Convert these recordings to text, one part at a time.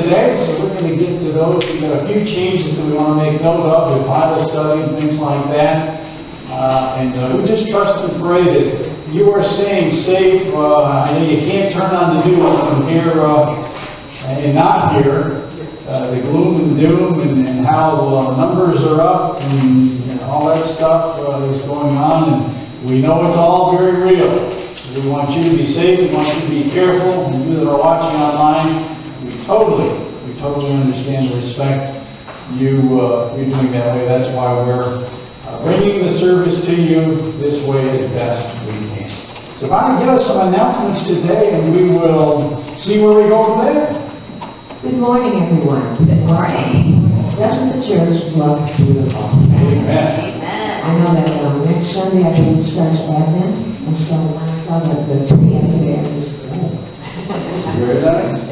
today, so we're going to get to those. We've got a few changes that we want to make note of with Bible study and things like that. Uh, and uh, we just trust and pray that you are staying safe. Uh, I know you can't turn on the news from here uh, and not hear uh, the gloom and doom and, and how uh, numbers are up and, and all that stuff is going on. And we know it's all very real. We want you to be safe. We want you to be careful. And you that are watching online, totally, we totally understand and respect you uh, you doing that way. That's why we're uh, bringing the service to you this way as best we can. So if I Bonnie, give us some announcements today, and we will see where we go from there. Good morning, everyone. Good morning. Doesn't the church look beautiful? Amen. I know that um, next Sunday I believe starts Advent, and so when I saw the, the tree up there, it was good. Very nice.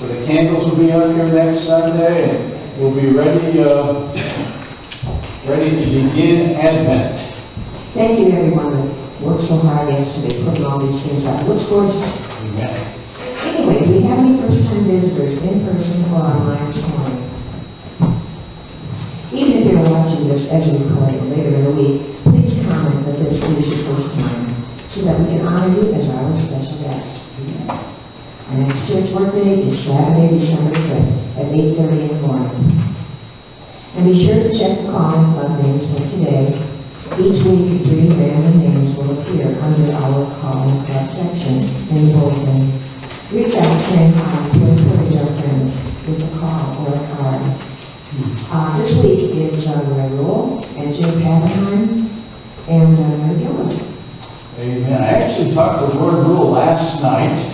So the candles will be up here next Sunday, and we'll be ready, uh, ready to begin Advent. Thank you, everyone that worked so hard yesterday putting all these things up. Looks gorgeous. Amen. Anyway, do we have any first-time visitors in person or online morning? Even if you're watching this as a recording later in the week, please comment that this is your first time, so that we can honor you as our special Our next church workday is Saturday, December 5th, at 8:30 in the morning. And be sure to check the calling club names for today. Each week, three random names will appear under our calling club section in the bulletin. Reach out to any time to encourage our friends with a call or a card. Uh, this week is uh, Roy Rule and Jim Pappenheim and uh, Mary. Amen. I actually talked to Lord Rule last night,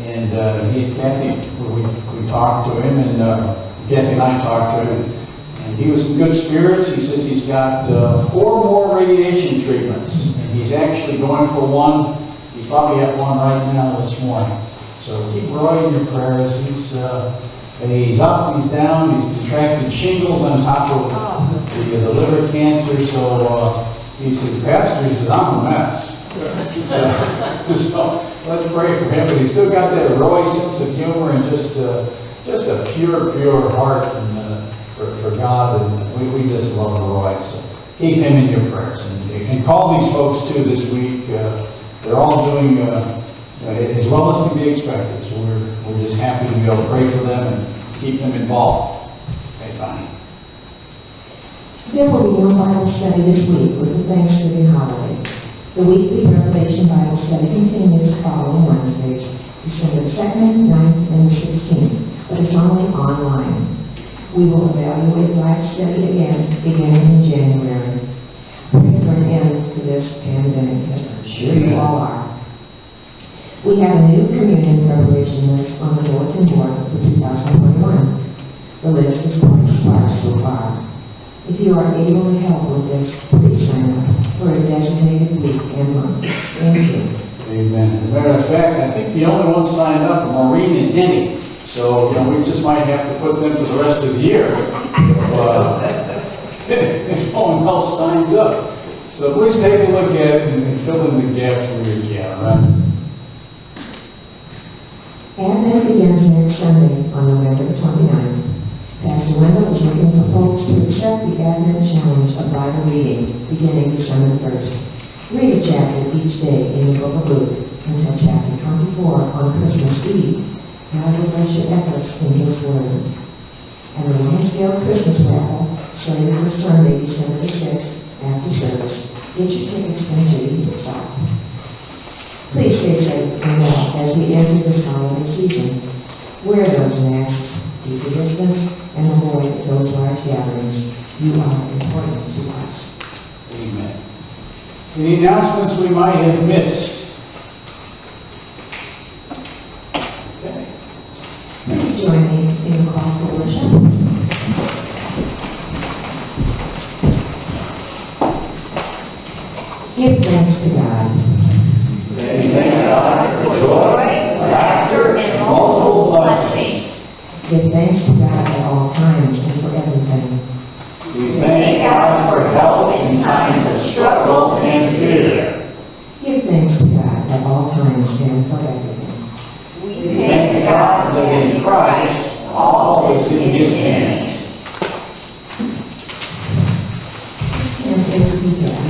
and uh, he and Kathy, we, we talked to him, and uh, Kathy and I talked to him, and he was in good spirits. He says he's got uh, four more radiation treatments, and he's actually going for one. He's probably at one right now this morning. So keep Roy in your prayers. He's uh, he's up, he's down, he's contracted shingles on top of the, the liver cancer. So uh, he says, Pastor, he says, I'm a mess. So let's pray for him. But he's still got that Roy sense of humor and just uh, just a pure, pure heart and, uh, for, for God. And we, we just love Roy. So keep him in your prayers. And, and call these folks too this week. Uh, they're all doing uh, uh, as well as can be expected. So we're, we're just happy to be able to pray for them and keep them involved. Okay, Bonnie. There will be no Bible study this week with the Thanksgiving holiday. The weekly Revelation Bible study continues following Wednesdays, December 2nd, 9th, and 16th, but it's only online. We will evaluate Bible study again beginning in January. Pray for an end to this pandemic, as I'm sure you all are. We have a new communion preparation list on the bulletin board for 2021. The list is quite sparse so far. If you are able to help with this, please sign up for a designated week and month. Thank you. Amen. As a matter of fact, I think the only ones signed up are Maureen and Denny. So, you know, we just might have to put them for the rest of the year. if, uh, If no one else signs up. So please take a look at it and and fill in the gaps where you can, all right? Advent begins next Sunday on November the 29th. Is folks to accept the Advent challenge of Bible reading beginning December 1st. Read a chapter each day in the book of Luke until chapter 24 on Christmas Eve. God will bless your efforts in His Word. And the Lionsdale Christmas raffle, slated for Sunday, December the 6th, after service. Get your tickets from Judy Hickok. Please stay safe and well as we enter this holiday season. Wear those masks, keep your distance, and avoid those large gatherings. You are important to us. Amen. Any announcements we might have missed? Okay. Please join me in the call to worship. Give thanks to God. Thank God for joy Give thanks to God at all times and for everything. We thank God for help in times of struggle and fear. Give thanks to God at all times and for everything. We thank God that in Christ all is in His hands. And it's begun.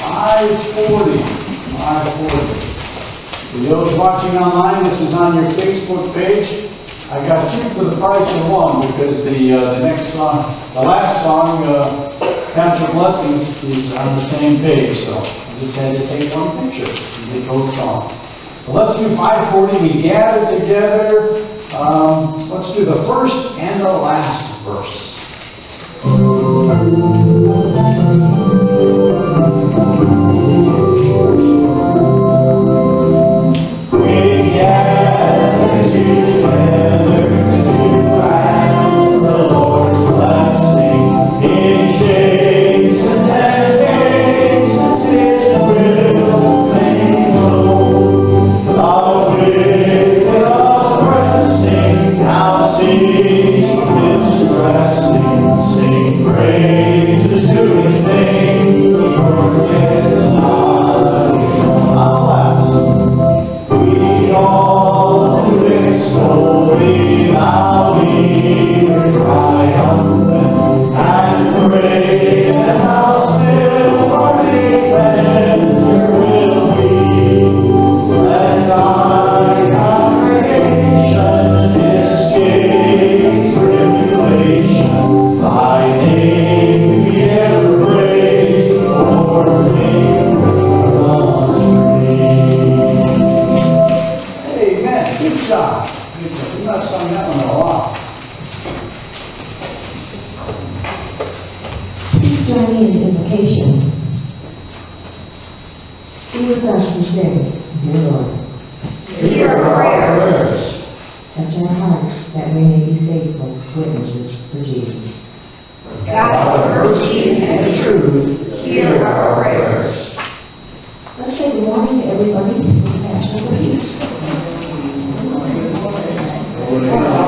540. 540. For those watching online, this is on your Facebook page. I got two for the price of one because the, uh, the next song, the last song, uh, Count Your Blessings, is on the same page. So I just had to take one picture and get both songs. Let's do 540. We gather together. Um, let's do the first and the last verse. Amen.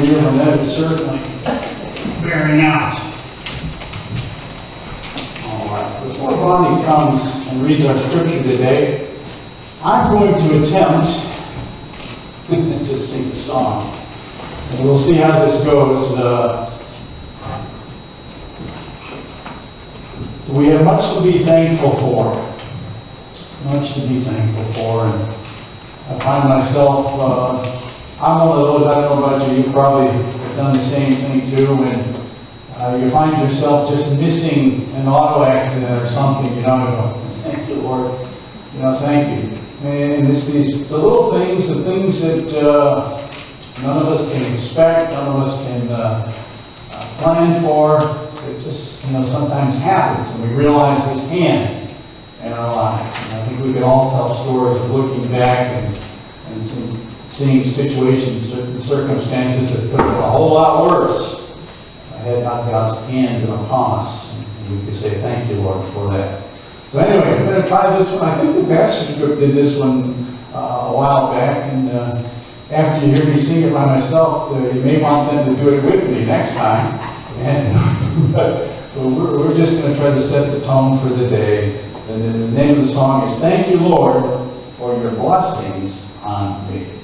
The year that is certainly bearing out. All right, before Bonnie comes and reads our scripture today, I'm going to attempt to sing a song. And we'll see how this goes. Uh, We have much to be thankful for. Much to be thankful for. And I find myself, uh, I'm one of those, I don't know about you, you've probably done the same thing too, when uh, you find yourself just missing an auto accident or something, you know, you go, thank you, Lord. You know, thank you. And it's these, the little things, the things that uh, none of us can expect, none of us can uh, plan for. It just, you know, sometimes happens, and we realize His hand in our lives. And I think we can all tell stories of looking back and, and some, seeing situations, circumstances that could have been a whole lot worse had not God's hand upon us. And we could say, thank you, Lord, for that. So anyway, I'm going to try this one. I think the pastor's group did this one uh, a while back, and uh, after you hear me sing it by myself, uh, you may want them to do it with me next time. And but, but we're, we're just going to try to set the tone for the day. And the name of the song is "Thank You, Lord, for Your Blessings on Me."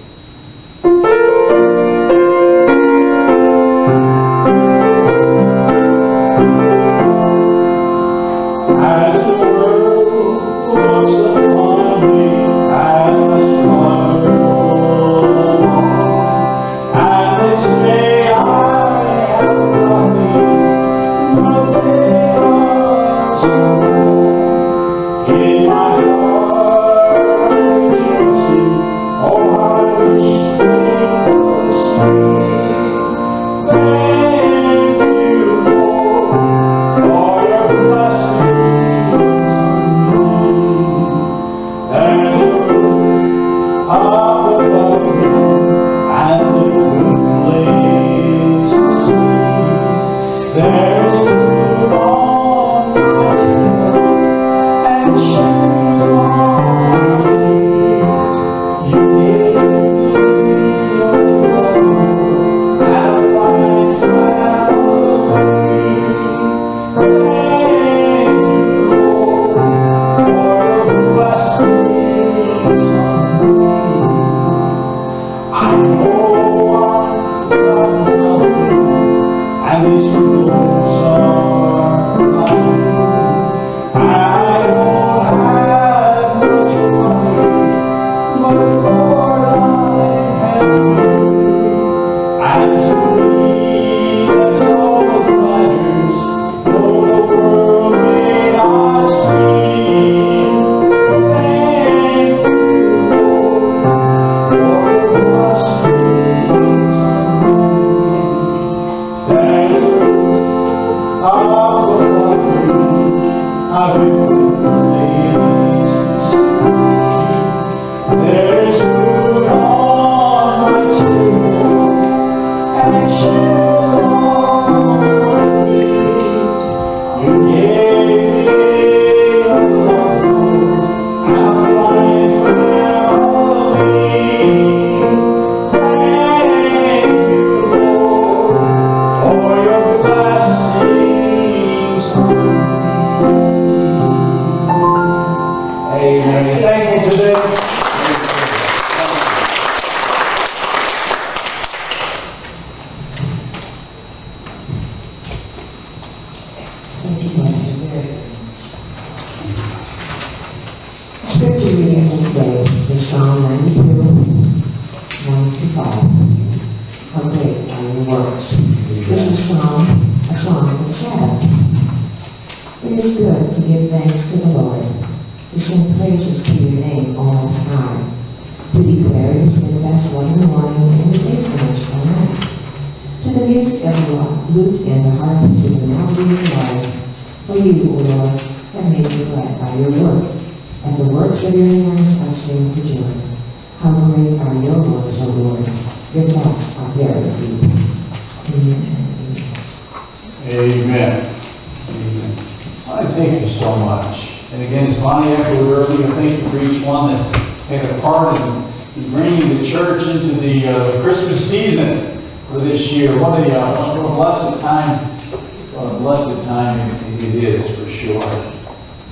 It, is for sure.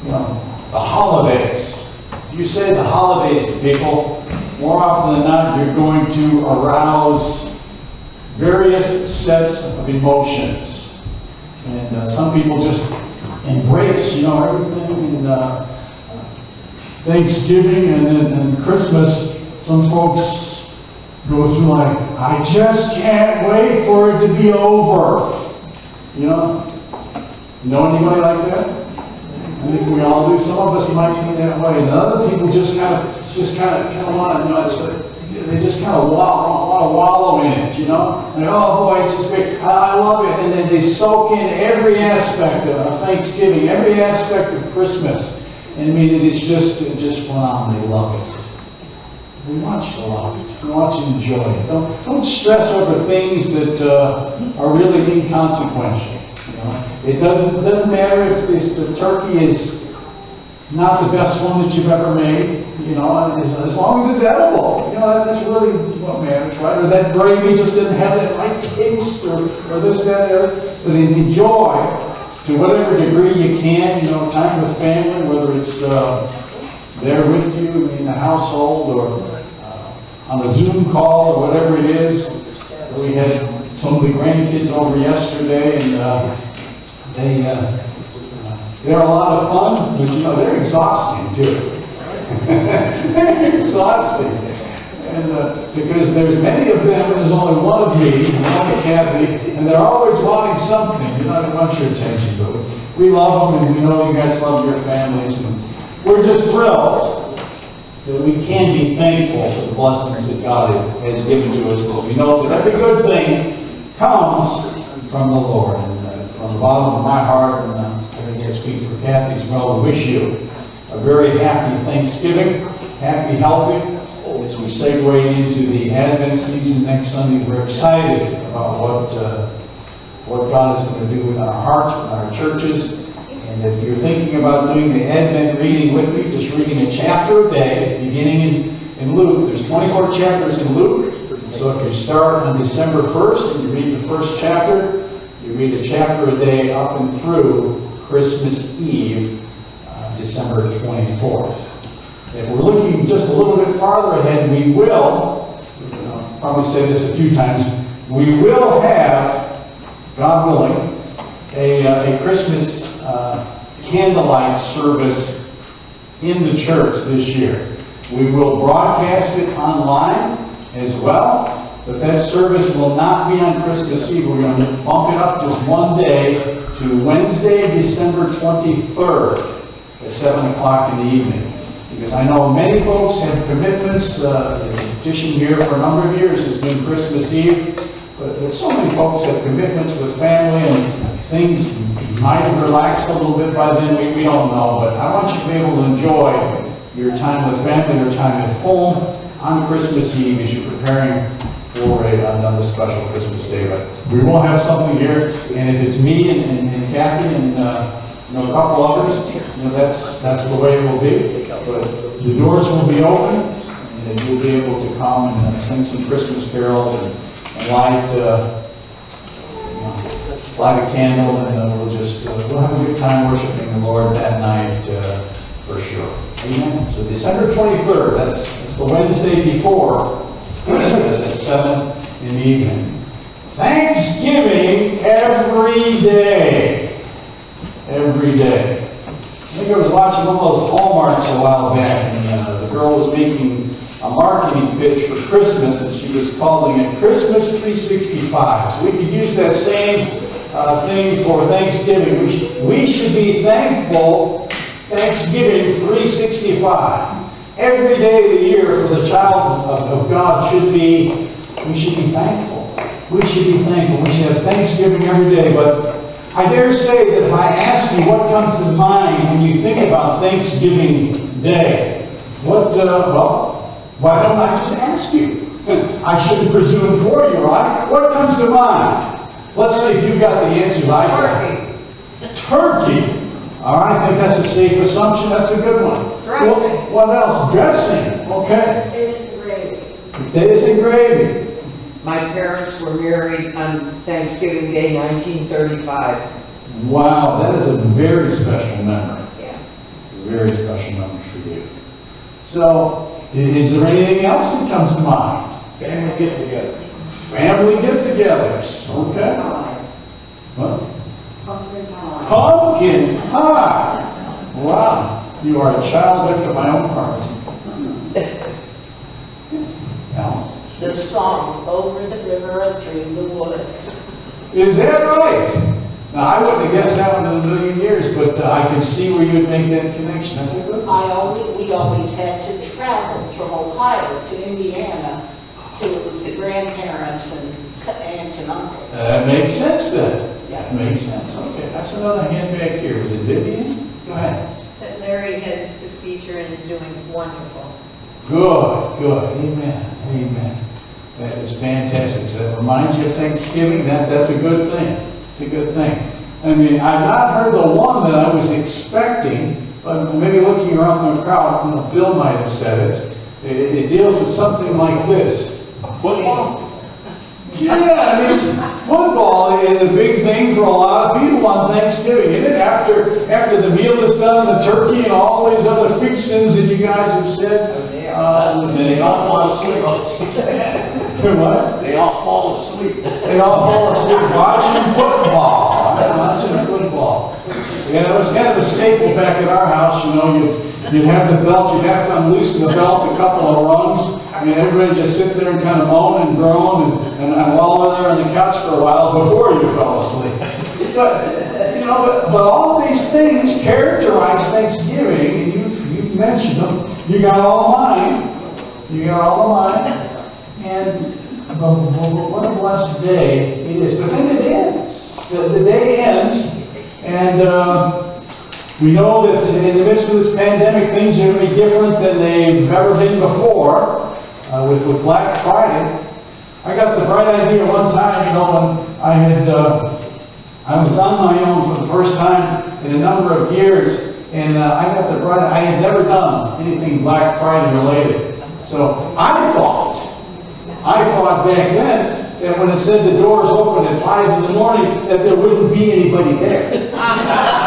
You know, the holidays. You say the holidays to people, more often than not, you're going to arouse various sets of emotions. And uh, some people just embrace, you know, everything. And uh, Thanksgiving and then and Christmas, some folks go through like, I just can't wait for it to be over. You know? Know anybody like that? I think we all do. Some of us might be that way. And other people just kind of, just kind of, want to, you know, it's like, they just kind of wallow, want to wallow in it, you know? And oh boy, it's just great. I love it. And then they soak in every aspect of Thanksgiving, every aspect of Christmas. And I mean, it's just, just phenomenal. They love it. We want you to love it. We want you to enjoy it. Don't, don't stress over things that uh, are really inconsequential. It doesn't, doesn't matter if, if the turkey is not the best one that you've ever made, you know, as, as long as it's edible. You know, that, that's really what matters, right? Or that gravy just didn't have that right taste, or, or this, that, or. But enjoy to whatever degree you can, you know, time with family, whether it's uh, there with you in the household or uh, on a Zoom call or whatever it is. We had some of the grandkids over yesterday, and uh, they uh, they're a lot of fun, but you know they're exhausting too. they're exhausting. And uh, because there's many of them, and there's only one of me, and one of and they're always wanting something. You know, they want your attention, but we love them, and we know you guys love your families, and we're just thrilled that we can be thankful for the blessings that God has given to us, because we know that every good thing comes from the Lord. From the bottom of my heart, and uh, I think I speak for Kathy as well, we wish you a very happy Thanksgiving, happy, healthy. As we segue into the Advent season next Sunday, we're excited about what uh, what God is going to do with our hearts, with our churches. And if you're thinking about doing the Advent reading with me, just reading a chapter a day, beginning in, in Luke. There's 24 chapters in Luke. So if you start on December 1st and you read the first chapter, you read a chapter a day up and through Christmas Eve, uh, December 24th. If we're looking just a little bit farther ahead, we will, I'll probably say this a few times, we will have, God willing, a, uh, a Christmas uh, candlelight service in the church this year. We will broadcast it online as well, but that service will not be on Christmas Eve. We're going to bump it up just one day to Wednesday, December 23rd at 7 o'clock in the evening. Because I know many folks have commitments. Uh, the tradition here for a number of years has been Christmas Eve. But, but so many folks have commitments with family and things might have relaxed a little bit by then. We, we don't know. But I want you to be able to enjoy your time with family, your time at home on Christmas Eve as you're preparing for a, another special Christmas day. But we will have something here. And if it's me and, and, and Kathy and uh, you know, a couple others, you know, that's, that's the way it will be. But the doors will be open, and you'll be able to come and uh, sing some Christmas carols and, and light, uh, light a candle, and uh, we'll just, uh, we'll have a good time worshiping the Lord that night, uh, for sure. Amen. So December 23rd, that's, that's the Wednesday before Christmas at 7 in the evening. Thanksgiving every day every day. I think I was watching one of those Hallmarks a while back, and uh, the girl was making a marketing pitch for Christmas, and she was calling it Christmas 365. So we could use that same uh, thing for Thanksgiving. We should, we should be thankful Thanksgiving 365. Every day of the year for the child of, of God should be, we should be thankful. We should be thankful. We should have Thanksgiving every day. But I dare say that if I ask you what comes to mind when you think about Thanksgiving Day, what, uh, well, why don't I just ask you? I shouldn't presume for you, right? What comes to mind? Let's see if you've got the answer. I Turkey. Turkey. All right, I think that's a safe assumption. That's a good one. Dressing. Well, what else? Dressing. Okay. Potatoes and gravy. Potatoes and gravy. My parents were married on Thanksgiving Day, 1935. Wow, that is a very special memory. Yeah. Very special memory for you. So, is there anything else that comes to mind? Family get-togethers. Family get-togethers. Okay. Pie. Pumpkin pie. Pumpkin pie. Wow, you are a child after my own heart. Alice? The song, Over the River of Through the Woods. Is that right? Now, I wouldn't have guessed that one in a million years, but uh, I can see where you'd make that connection. That's a good one. I always, we always had to travel from Ohio to Indiana to the grandparents and aunts and uncles. That makes sense then. That makes sense. Okay, that's another hand back here. Was it Vivian? Go ahead. that Larry has his teacher and is doing wonderful. Good, good. Amen. Amen. That is fantastic. So that reminds you of Thanksgiving. That, that's a good thing. It's a good thing. I mean, I've not heard the one that I was expecting, but maybe looking around the crowd, you know, Bill might have said it. It, it deals with something like this. Football. Yeah, I mean, football is a big thing for a lot of people on Thanksgiving, isn't it? After, after the meal is done, the turkey and all these other fixins that you guys have said. Um, they all fall asleep. What? They all fall asleep. They all fall asleep watching football. Watching football. Yeah, it was kind of a staple back at our house, you know, you'd, you'd have the belt, you'd have to unloosen the belt a couple of rungs, and everybody just sit there and kind of moan and groan and, and, and wallow there on the couch for a while before you fell asleep. But, you know, but, but all these things characterize Thanksgiving, and you've, you've mentioned them. You got all mine. You got all mine. And but, but what a blessed day it is. But then it ends. The, the day ends, and uh, we know that in the midst of this pandemic, things are going to be different than they've ever been before. Uh, with, with Black Friday, I got the bright idea one time, you know, when I had uh, I was on my own for the first time in a number of years, and uh, I got the bright. I had never done anything Black Friday related, so I thought, I thought back then that when it said the doors open at five in the morning, that there wouldn't be anybody there.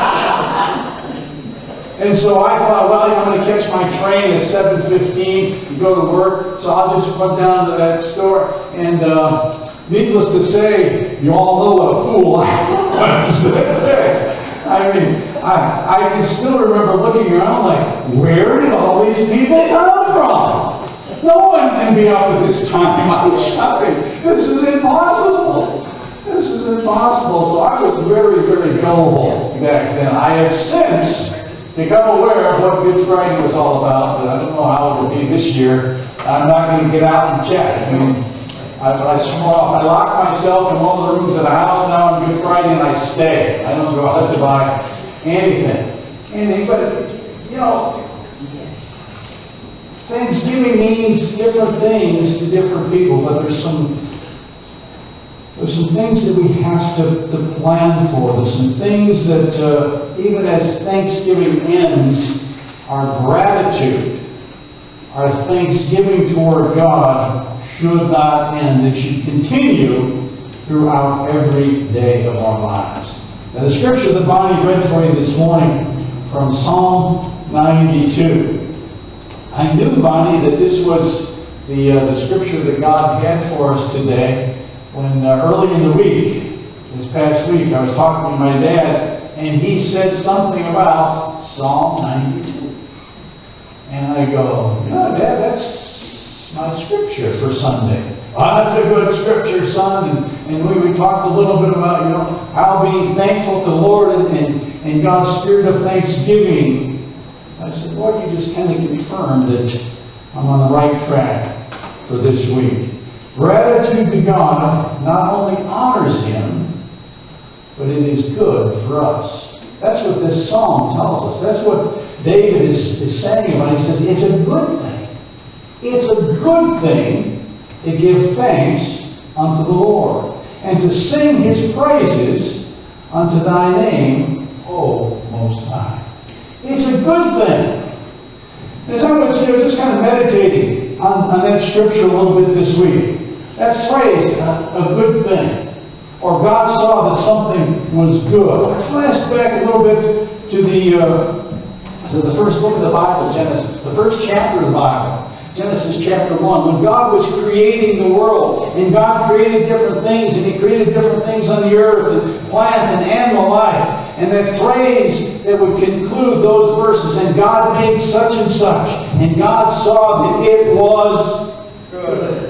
And so I thought, well, I'm going to catch my train at 7:15 to go to work, so I'll just run down to that store. And uh, needless to say, you all know what a fool I was that day. I mean, I, I can still remember looking around like, where did all these people come from? No one can be up at this time out shopping. This is impossible. This is impossible. So I was very, very gullible back then. I have since become aware of what Good Friday was all about, but I don't know how it will be this year. I'm not going to get out and check. I mean, I, I. I lock myself in one of the rooms at the house now on Good Friday and I stay. I don't go out to buy anything. Anything, but, you know, Thanksgiving means different things to different people, but there's some there's some things that we have to, to plan for. There's some things that, uh, even as Thanksgiving ends, our gratitude, our thanksgiving toward God should not end. It should continue throughout every day of our lives. Now, the scripture that Bonnie read for you this morning from Psalm 92. I knew, Bonnie, that this was the, uh, the scripture that God had for us today when uh, early in the week, this past week, I was talking to my dad, and he said something about Psalm 92. And I go, yeah, Dad, that's my scripture for Sunday. Oh, that's a good scripture, son. And, and we, we talked a little bit about, you know, how being thankful to the Lord and, and, and God's spirit of thanksgiving, I said, Lord, you just kind of confirmed that I'm on the right track for this week. Gratitude to God not only honors Him, but it is good for us. That's what this psalm tells us. That's what David is, is saying when. He says, it's a good thing. It's a good thing to give thanks unto the Lord and to sing his praises unto thy name, O Most High. It's a good thing. As I was know, just kind of meditating on, on that scripture a little bit this week, that phrase, a, good thing, or God saw that something was good. I flashed back a little bit to the uh, to the first book of the Bible, Genesis, the first chapter of the Bible. Genesis chapter 1, when God was creating the world, and God created different things, and He created different things on the earth, and plant and animal life, and that phrase that would conclude those verses, and God made such and such, and God saw that it was. Good.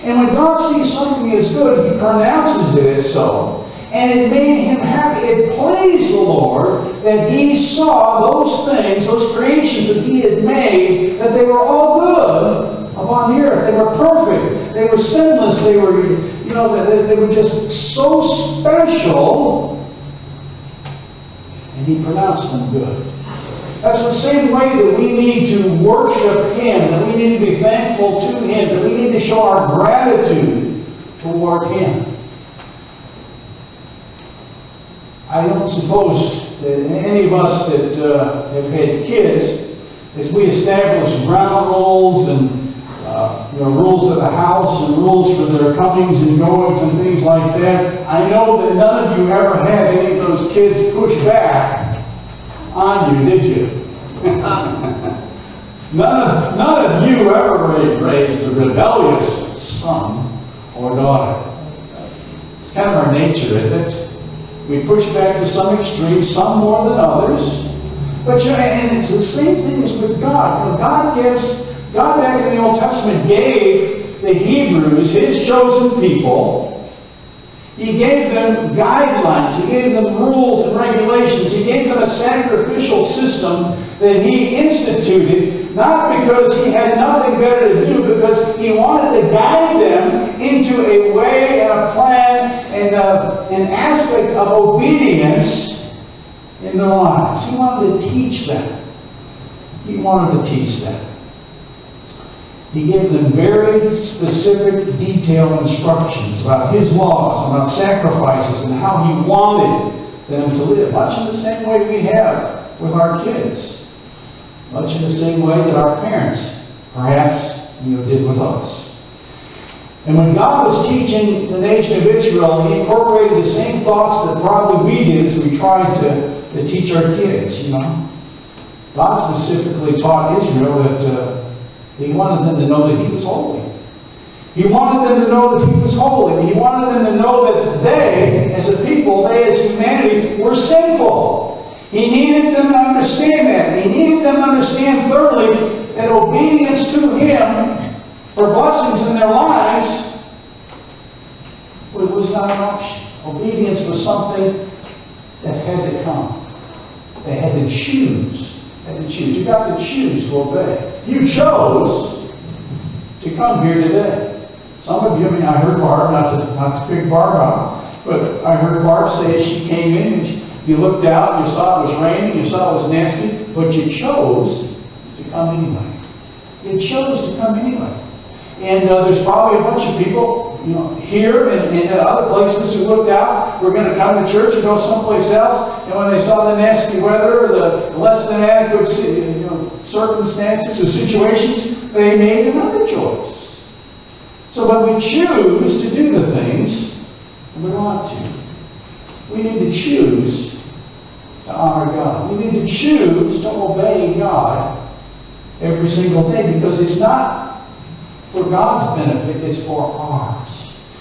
And when God sees something as good, He pronounces it as so. And it made him happy. It pleased the Lord that he saw those things, those creations that he had made, that they were all good upon the earth. They were perfect. They were sinless. They were, you know, they, they were just so special. And he pronounced them good. That's the same way that we need to worship Him, that we need to be thankful to Him, that we need to show our gratitude toward Him. I don't suppose that any of us that uh, have had kids, as we establish ground rules and uh, you know, rules of the house and rules for their comings and goings and things like that, I know that none of you ever had any of those kids push back on you, did you? none, of, none of you ever raised a rebellious son or daughter. It's kind of our nature, isn't it? We push back to some extreme, some more than others. But and it's the same thing as with God. You God gives, God back in the Old Testament gave the Hebrews, His chosen people, He gave them guidelines, He gave them rules and regulations, He gave them a sacrificial system that He instituted, not because He had nothing better to do, because He wanted to guide them into a way and a plan and a, an aspect of obedience in their lives. He wanted to teach them. He wanted to teach them. He gave them very specific, detailed instructions about His laws, about sacrifices, and how He wanted them to live. Much in the same way we have with our kids. Much in the same way that our parents, perhaps, you know, did with us. And when God was teaching the nation of Israel, He incorporated the same thoughts that probably we did as we tried to, to teach our kids, you know. God specifically taught Israel that uh, He wanted them to know that He was holy. He wanted them to know that He was holy. He wanted them to know that they, as a people, they as humanity, were sinful. He needed them to understand that. He needed them to understand thoroughly that obedience to Him for blessings in their lives was not an option. Obedience was something that had to come. They had to choose. They Had to choose. You got to choose to obey. You chose to come here today. Some of you, I mean, I heard Barb, not to, not to pick Barb out, but I heard Barb say she came in and she, you looked out, you saw it was raining, you saw it was nasty, but you chose to come anyway. You chose to come anyway. And uh, there's probably a bunch of people, you know, here and, and other places who looked out, were going to come to church and go someplace else, and when they saw the nasty weather, the less than adequate you know, circumstances or situations, they made another choice. So when we choose to do the things, we want to, we need to choose to honor God. We need to choose to obey God every single day because it's not for God's benefit, it's for ours.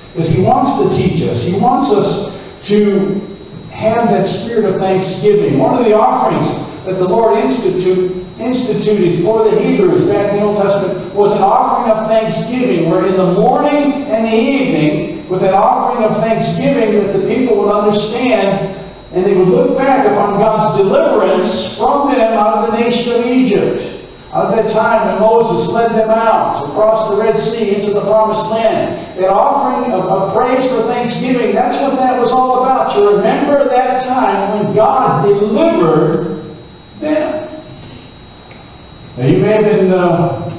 Because He wants to teach us. He wants us to have that spirit of thanksgiving. One of the offerings that the Lord institute, instituted for the Hebrews back in the Old Testament was an offering of thanksgiving, where in the morning and the evening, with an offering of thanksgiving, that the people would understand and they would look back upon God's deliverance from them out of the nation of Egypt. Out of that time when Moses led them out across the Red Sea into the Promised Land. That offering of, of praise for thanksgiving, that's what that was all about. To remember that time when God delivered them. Now you may have been, uh,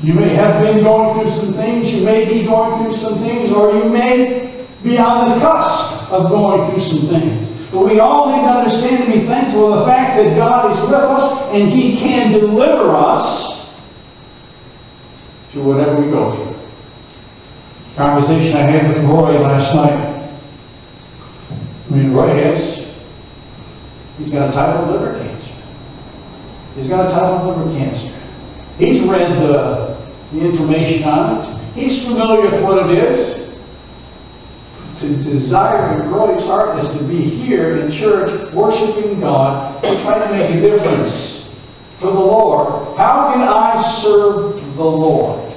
you may have been going through some things, you may be going through some things, or you may be on the cusp of going through some things. But we all need to understand and be thankful for the fact that God is with us and He can deliver us to whatever we go through. Conversation I had with Roy last night. I mean, Roy has, he's got a type of liver cancer. He's got a type of liver cancer. He's read the, the information on it. He's familiar with what it is to desire and grow his heart is to be here in church, worshiping God, trying to make a difference for the Lord. How can I serve the Lord?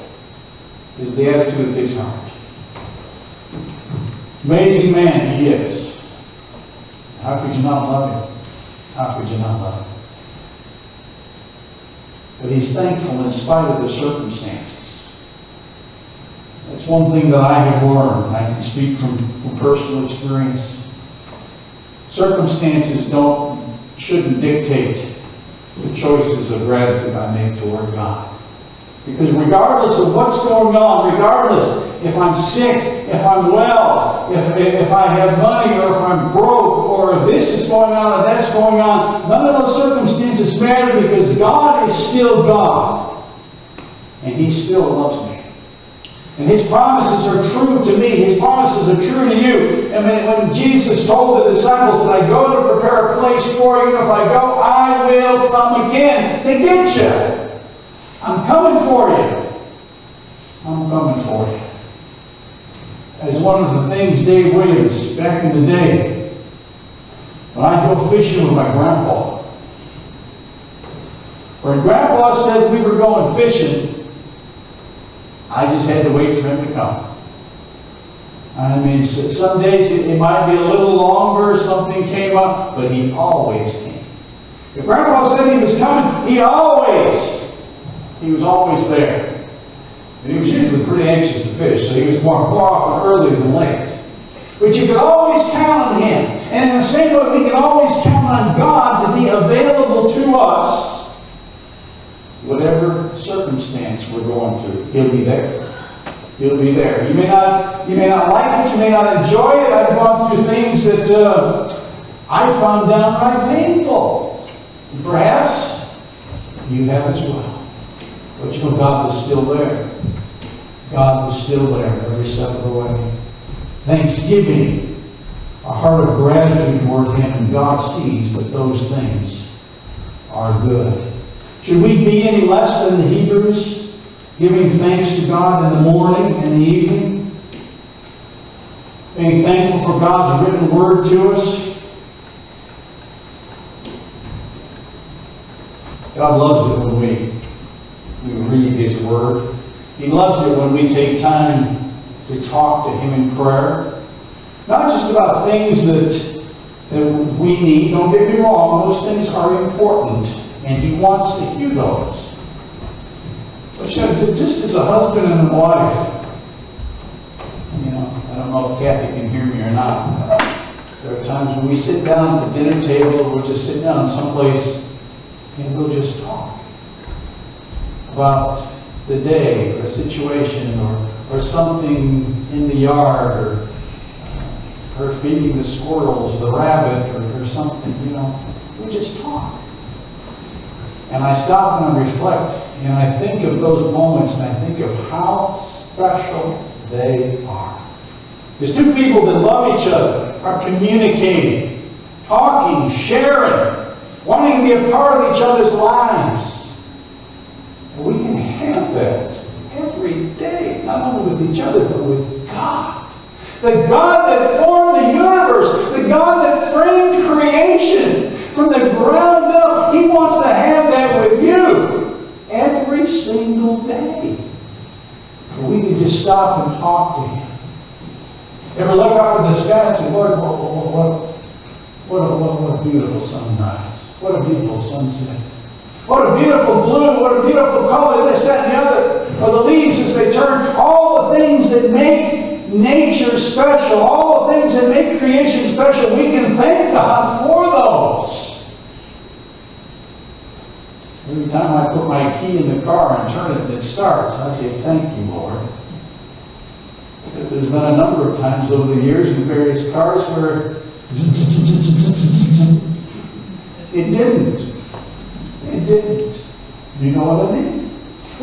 Is the attitude of his heart. Amazing man he is. How could you not love him? How could you not love him? But he's thankful in spite of the circumstances. That's one thing that I have learned. I can speak from, from personal experience. Circumstances don't shouldn't dictate the choices of gratitude I make toward God. Because regardless of what's going on, regardless if I'm sick, if I'm well, if, if I have money, or if I'm broke, or if this is going on or that's going on, none of those circumstances matter because God is still God. And He still loves me. And His promises are true to me. His promises are true to you. And when, Jesus told the disciples that I go to prepare a place for you, if I go, I will come again to get you. I'm coming for you. I'm coming for you. As one of the things Dave Williams, back in the day, when I go fishing with my grandpa, when grandpa said we were going fishing, I just had to wait for him to come. I mean, some days it might be a little longer, something came up, but he always came. If Grandpa said he was coming, he always, he was always there. And he was usually pretty anxious to fish, so he was more, often early than late. But you could always count on him. And in the same way, we can always count on God to be available to us whatever circumstance we're going through, He'll be there. He'll be there. You may not, you may not like it, you may not enjoy it. I've gone through things that uh, I found downright painful. And perhaps you have as well. But you know, God was still there. God was still there every step of the way. Thanksgiving, a heart of gratitude toward Him, and God sees that those things are good. Should we be any less than the Hebrews, giving thanks to God in the morning and the evening? Being thankful for God's written word to us? God loves it when we, we read His word. He loves it when we take time to talk to Him in prayer. Not just about things that, that we need, don't get me wrong, those things are important and He wants to hear those. But just as a husband and a wife, you know, I don't know if Kathy can hear me or not. There are times when we sit down at the dinner table, or we'll just sit down someplace and we'll just talk about the day or a situation or, or something in the yard or her feeding the squirrels, the rabbit or, or something, you know. We just talk. And I stop and I reflect, and I think of those moments, and I think of how special they are. There's two people that love each other, are communicating, talking, sharing, wanting to be a part of each other's lives. And we can have that every day, not only with each other, but with God. The God that formed the universe, the God that framed creation from the ground up, He wants to have you every single day. But we can just stop and talk to Him. Ever look up in the sky and say, Lord, what, what, what, what, a, what, what a beautiful sunrise. What a beautiful sunset. What a beautiful blue, what a beautiful color, this, that, and the other. Or the leaves as they turn, all the things that make nature special, all the things that make creation special, we can thank God for those. Every time I put my key in the car and turn it and it starts, I say, Thank you, Lord. There's been a number of times over the years in various cars where it didn't. It didn't. You know what I mean?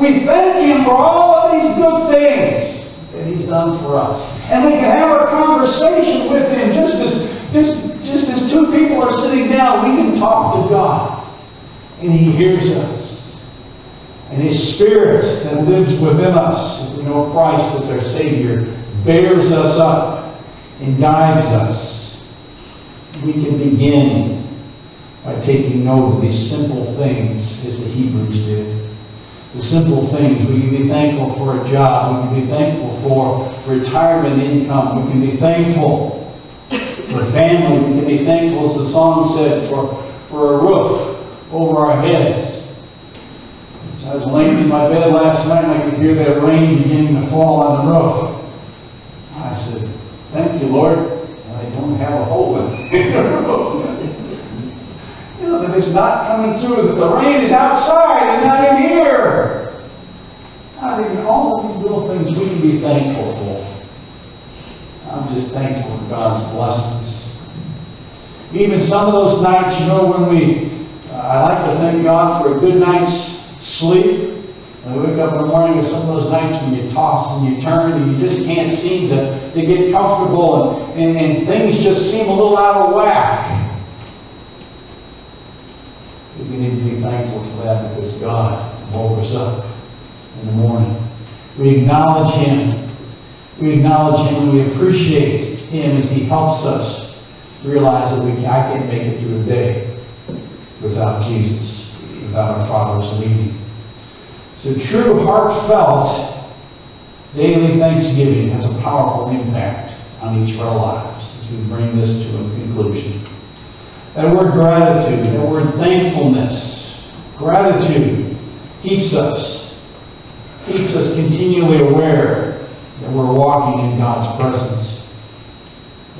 We thank Him for all of these good things that He's done for us. And we can have a conversation with Him just as, just, just as two people are sitting down. We can talk to God. And He hears us. And His Spirit that lives within us, if we know Christ as our Savior, bears us up and guides us. We can begin by taking note of these simple things as the Hebrews did. The simple things. We can be thankful for a job. We can be thankful for retirement income. We can be thankful for family. We can be thankful, as the song said, for, for a roof over our heads. As I was laying in my bed last night, I could hear that rain beginning to fall on the roof. I said, Thank you, Lord. I don't have a hole in the roof. You know, that it's not coming through, that the rain is outside and not in here. I mean, all of these little things we can be thankful for. I'm just thankful for God's blessings. Even some of those nights, you know, when we, I like to thank God for a good night's sleep. I wake up in the morning with some of those nights when you toss and you turn and you just can't seem to, to get comfortable and, and, and things just seem a little out of whack. We need to be thankful for that because God woke us up in the morning. We acknowledge Him. We acknowledge Him and we appreciate Him as He helps us realize that we, I can't make it through a day without Jesus, without our Father's leading. So true, heartfelt, daily thanksgiving has a powerful impact on each of our lives as we bring this to a conclusion. That word gratitude, that word thankfulness, gratitude keeps us, keeps us continually aware that we're walking in God's presence.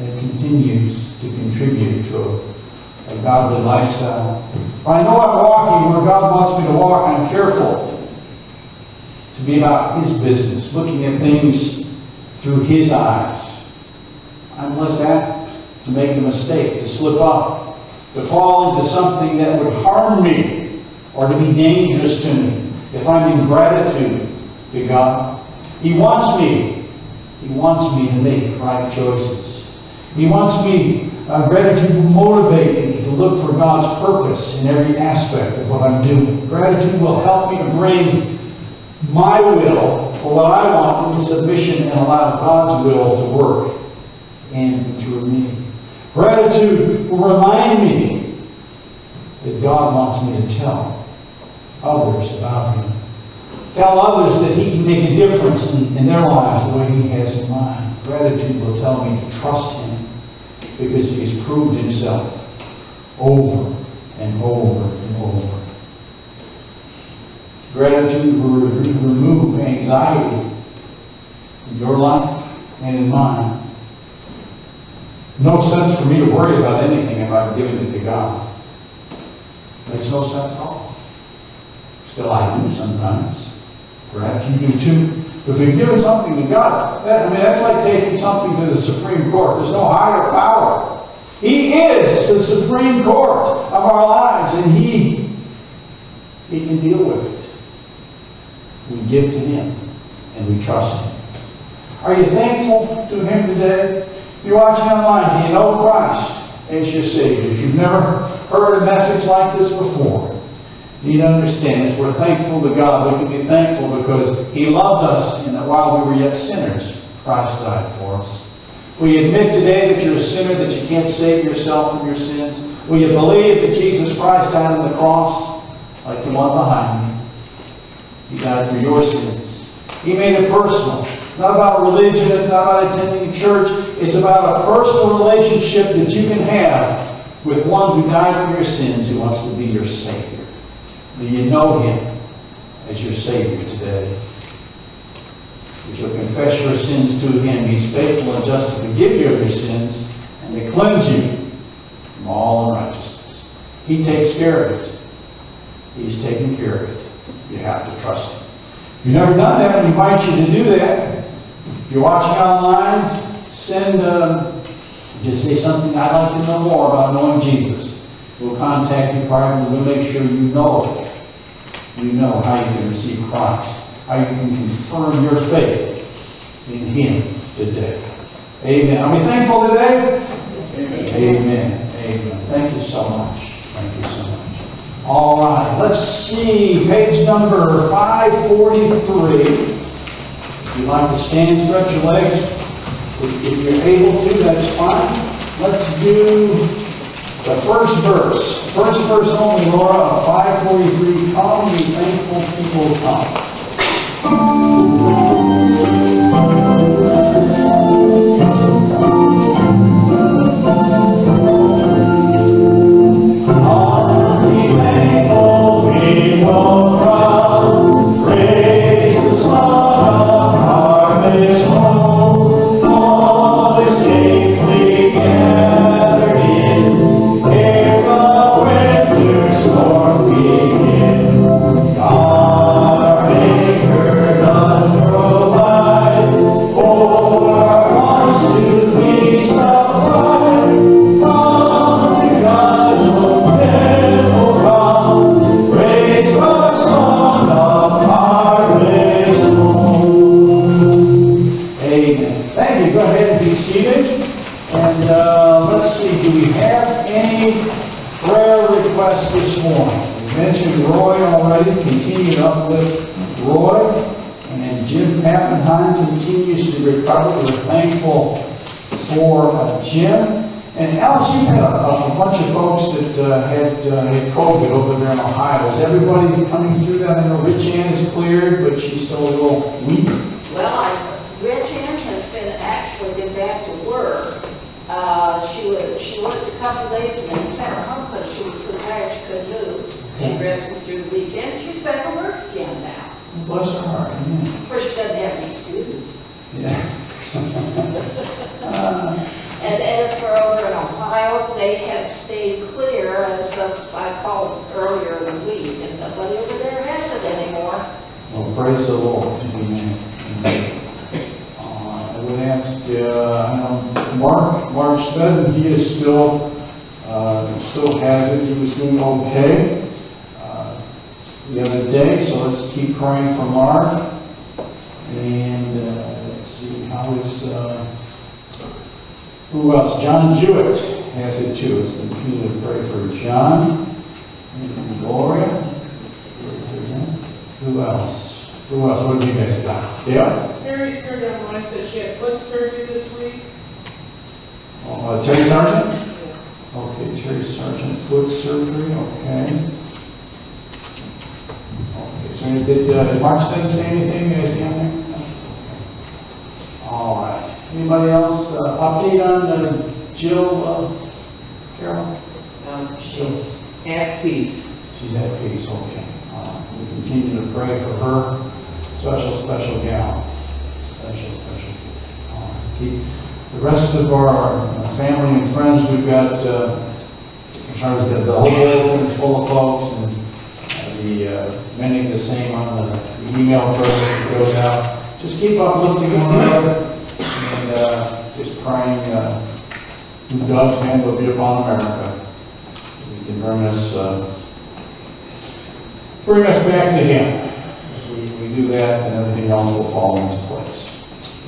And it continues to contribute to a, a godly lifestyle. If I know I'm walking where God wants me to walk, I'm careful to be about His business, looking at things through His eyes. I'm less apt to make a mistake, to slip up, to fall into something that would harm me or to be dangerous to me if I'm in gratitude to God. He wants me. He wants me to make right choices. He wants me, uh, gratitude will motivate me to look for God's purpose in every aspect of what I'm doing. Gratitude will help me to bring my will or what I want into submission and allow God's will to work in and through me. Gratitude will remind me that God wants me to tell others about Him. Tell others that He can make a difference in, in their lives the way He has in mine. Gratitude will tell me to trust Him because He's proved Himself over and over and over. Gratitude will re- remove anxiety in your life and in mine. No sense for me to worry about anything if I've given it to God. Makes no sense at all. Still, I do sometimes. Perhaps you do too. But if you've given something to God, that, I mean, that's like taking something to the Supreme Court. There's no higher power. He is the Supreme Court of our lives, and He, He can deal with it. We give to Him, and we trust Him. Are you thankful to Him today? If You're watching online. Do you know Christ as your Savior? If you've never heard a message like this before, you need to understand this. We're thankful to God. We can be thankful because He loved us and that while we were yet sinners, Christ died for us. Will you admit today that you're a sinner, that you can't save yourself from your sins? Will you believe that Jesus Christ died on the cross like the one behind me? He died for your sins. He made it personal. It's not about religion, it's not about attending church. It's about a personal relationship that you can have with one who died for your sins, who wants to be your Savior. Do you know Him as your Savior today? If you'll confess your sins to Him, He's faithful and just to forgive you of your sins and to cleanse you from all unrighteousness. He takes care of it. He's taking care of it. You have to trust Him. If you've never done that, I invite you to do that. If you're watching online, send, uh, just say something, I'd like to know more about knowing Jesus. We'll contact you privately, we'll make sure you know, you know how you can receive Christ, how you can confirm your faith in Him today. Amen. Are we thankful today? Amen. Amen. Thank you so much. Thank you so much. All right, let's see, page number 543. If you'd like to stand, stretch your legs. If you're able to, that's fine. Let's do the first verse. First verse only, Laura, of 543. Come, ye thankful people, come. Thank you. Mark, Mark Spedden, he is still, uh, still has it. He was doing okay uh, the other day, so let's keep praying for Mark. And uh, let's see, how is, uh, who else? John Jewett has it too. It's continue to pray for John and Gloria. Who else? Who else? What do you guys got? Yeah? Terry started online, said she had foot surgery this week. Uh, Terry Sargent? Okay, Terry Sargent, foot surgery, okay. Okay, so did, uh, did Mark say anything? You guys see anything? All right. Anybody else, uh, update on uh, Jill, uh, Carol? Um, she's at peace. She's at peace, okay. Uh, We continue to pray for her, special, special gal. Special, special. Uh, Keep the rest of our family and friends, we've got, uh, Charlie's got the whole bulletin's full of folks, and the, uh, many the same on the email program that goes out. Just keep uplifting one another, and uh, just praying uh, God's hand will be upon America. He can bring us uh, bring us back to Him. If we, we do that, and everything else will fall into place.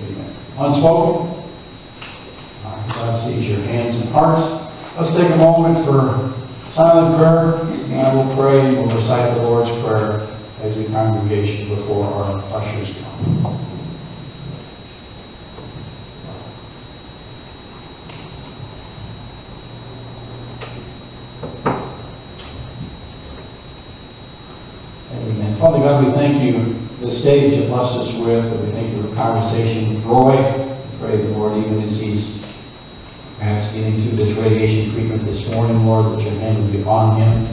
Amen. Unspoken? God sees your hands and hearts. Let's take a moment for silent prayer, and I will pray and we'll recite the Lord's Prayer as a congregation before our ushers come. Amen. Father God, we thank you The stage that blessed us with, and we thank you for the conversation with Roy. Pray the Lord, even as he's perhaps getting through this radiation treatment this morning, Lord, that your hand will be upon him,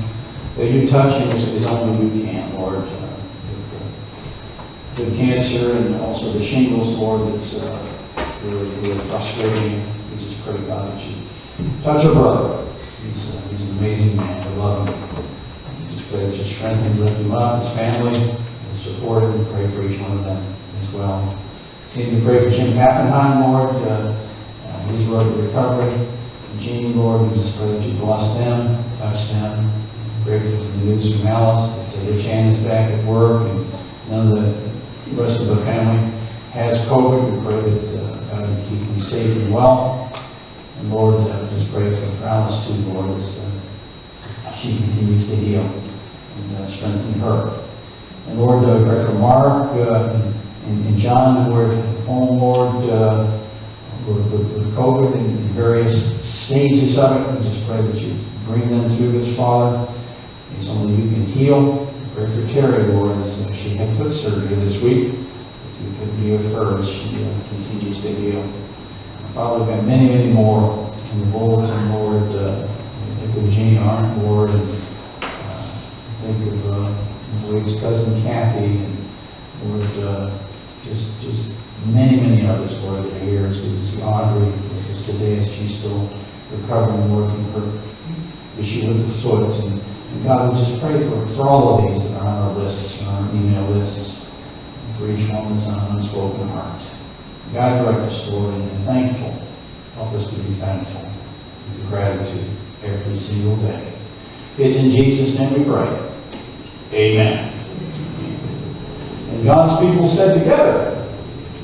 that you touch him as only you can, Lord. uh, uh, The cancer and also the shingles, Lord, that's uh, really, really frustrating. We just pray, God, that you touch our brother. He's, uh, he's an amazing man. We love him. We Just pray that you strengthen, him, lift him up, his family, and support him. Pray for each one of them as well. Continue to pray for Jim Pappenheim, Lord, uh, his road to recovery. Jeannie, Lord, we just pray that you bless them, touch them. Grateful for the news from Alice, that Rich Ann is back at work, and none of the rest of the family has COVID. We pray that uh, God would keep them safe and well. And Lord, uh, just pray for Alice too, Lord, as uh, she continues to heal and uh, strengthen her. And Lord, uh, pray for Mark uh, and and John who are at home, Lord, uh, with with- with COVID and in various stages of it. We just pray that you bring them through this, Father. It's only you can heal. Pray for Terry, Lord, as she had foot surgery this week. If you could be with her as she uh, continues to heal. Father, we've got many, many more in the bulletin, Lord. Uh, think of Jeannie Arndt, Lord, and uh, think of uh, cousin Kathy, and Lord, uh, just, just many, many others, Lord, that are here. Good to see Audrey us today as she's still recovering, Lord, from her issue with the foot. And, and God, we just pray for, for all of these that are on our lists, on our email lists, for each one that's on an unspoken heart. God direct us, Lord, and be thankful. Help us to be thankful with gratitude every single day. It's in Jesus' name we pray. Amen. And God's people said together,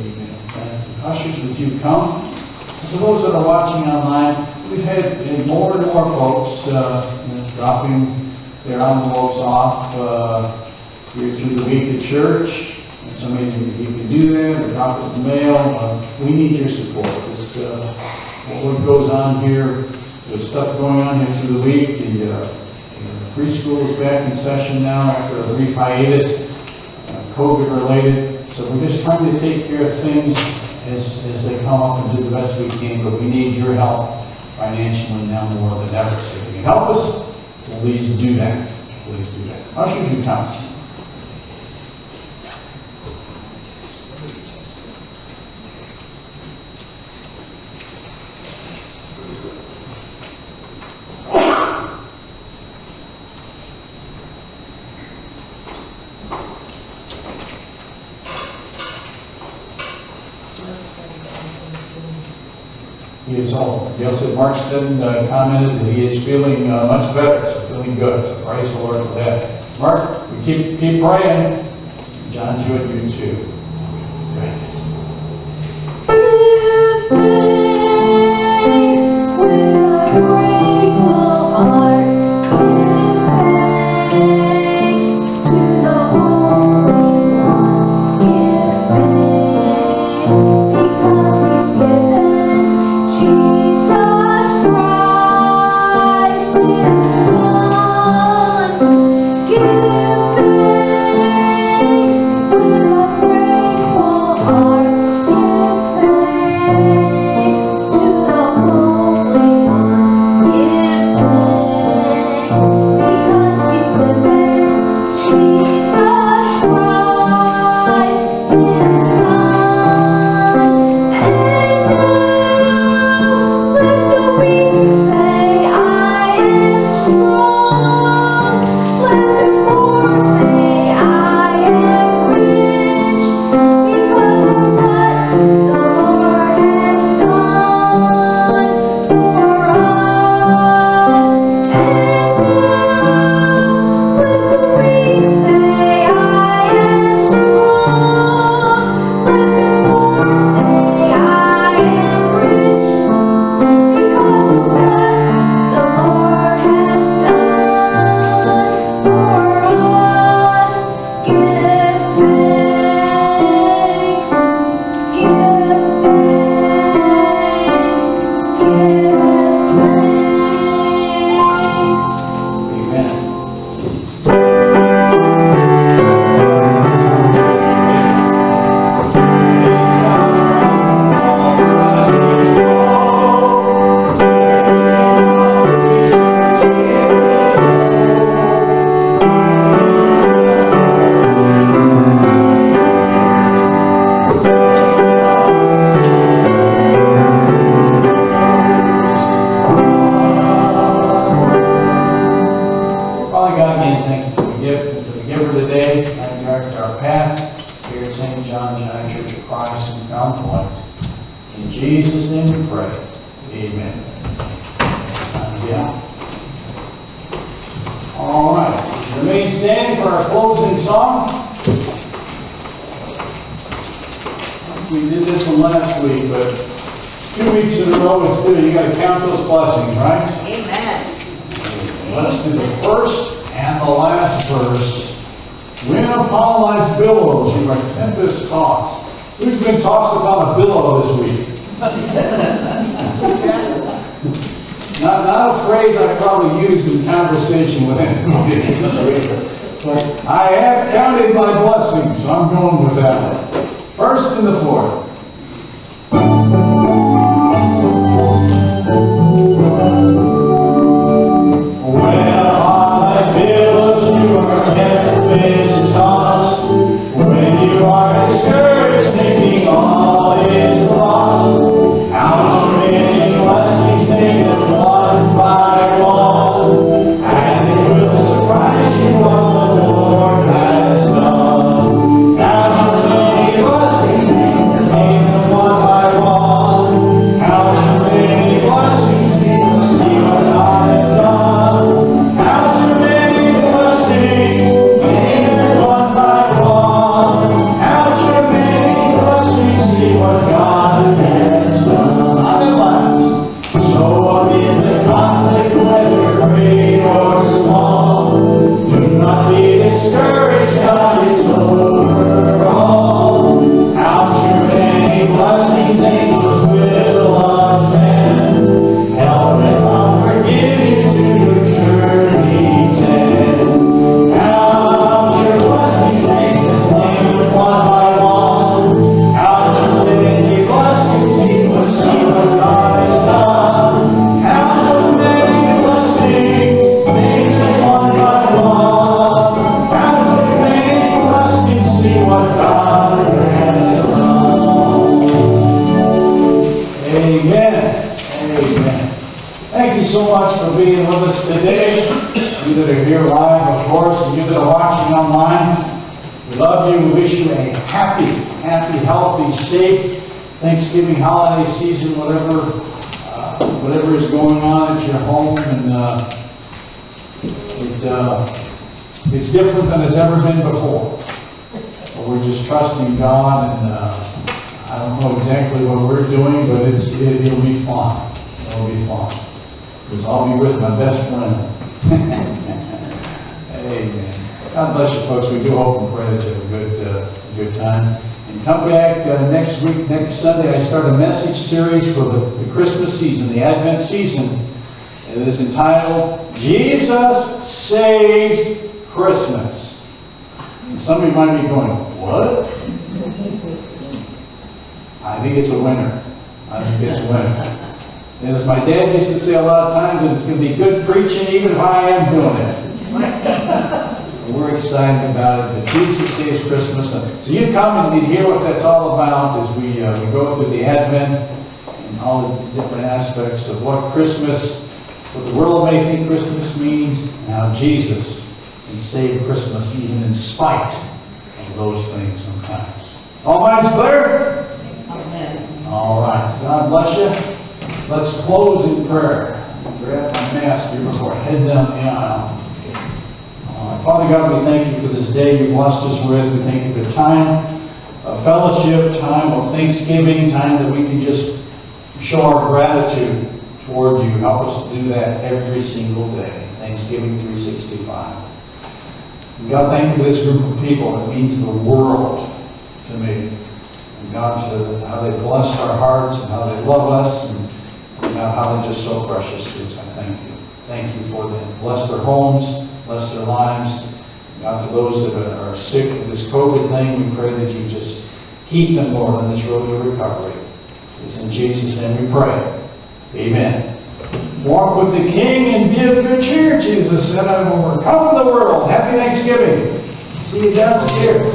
Amen. You. Ushers, would you come? For those that are watching online, we've had more and more folks uh, dropping their envelopes off uh, here through the week at church. So maybe if you can do that, or drop it in the mail, uh, we need your support. This, uh, what goes on here, there's stuff going on here through the week. The uh, preschool is back in session now after a brief hiatus, uh, COVID-related. So we're just trying to take care of things as, as they come up and do the best we can, but we need your help financially now more than ever. So if you can help us, please do that. Please do that. Ushers, you come. He is home. Said Markston uh, commented that he is feeling uh, much better, so feeling good. So praise the Lord for that. Mark, we keep, keep praying. John Jewett, you too. God bless you, folks. We do hope and pray that you have a good, uh, good time. And come back uh, next week, next Sunday. I start a message series for the, the Christmas season, the Advent season. It is entitled Jesus Saves Christmas. And some of you might be going, what? I think it's a winner. I think it's a winner. And as my dad used to say a lot of times, it's going to be good preaching even if I am doing it. We're excited about it, that Jesus saves Christmas. So you come and you hear what that's all about as we, uh, we go through the Advent and all the different aspects of what Christmas, what the world may think Christmas means, and how Jesus can save Christmas even in spite of those things sometimes. All minds clear? Amen. All right. God bless you. Let's close in prayer. Grab my mask here before I head down the aisle. Father God, we thank you for this day you've blessed us with. We thank you for time of fellowship, time of thanksgiving, time that we can just show our gratitude toward you. Help us to do that every single day. Thanksgiving 365. And God, thank you for this group of people. It means the world to me. And God, to how they blessed our hearts and how they love us and, and how they're just so precious to us. I thank you. Thank you for them. Bless their homes, bless their lives. God, for those that are sick with this COVID thing, we pray that you just keep them, Lord, on this road to recovery. It's in Jesus' name we pray. Amen. Walk with the King and be of good cheer, Jesus said, I will overcome the world. Happy Thanksgiving. See you downstairs.